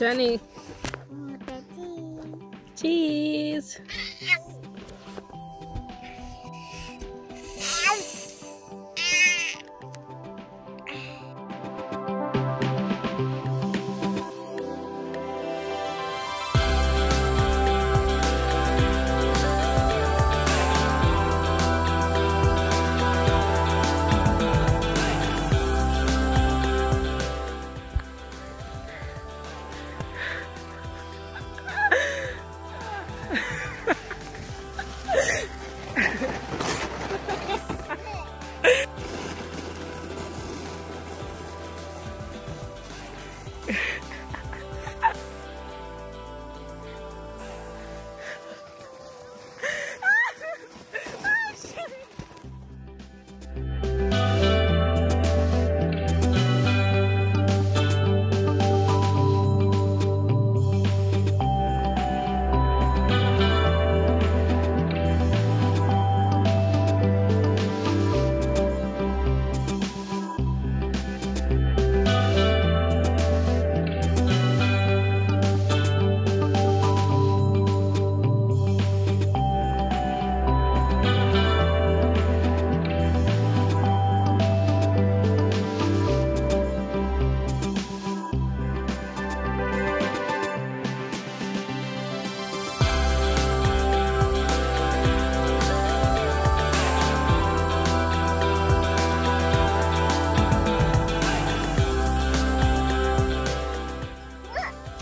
Jenny. Cheese.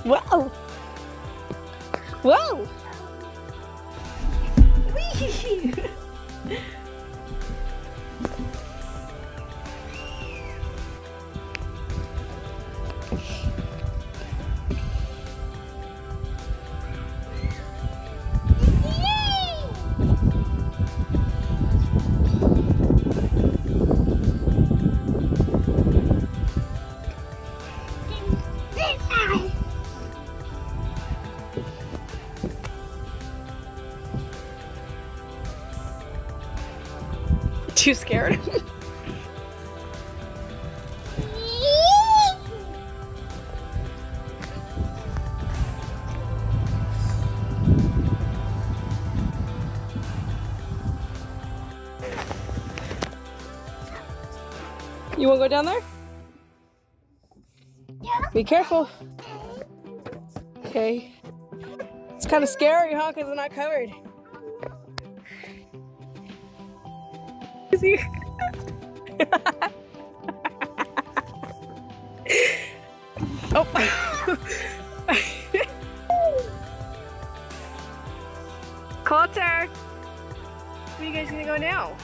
Whoa! Whoa! Too scared. You wanna go down there? Yeah. Be careful. Okay. It's kind of scary, huh? Because it's not covered. Oh. Coulter. Where are you guys gonna go now?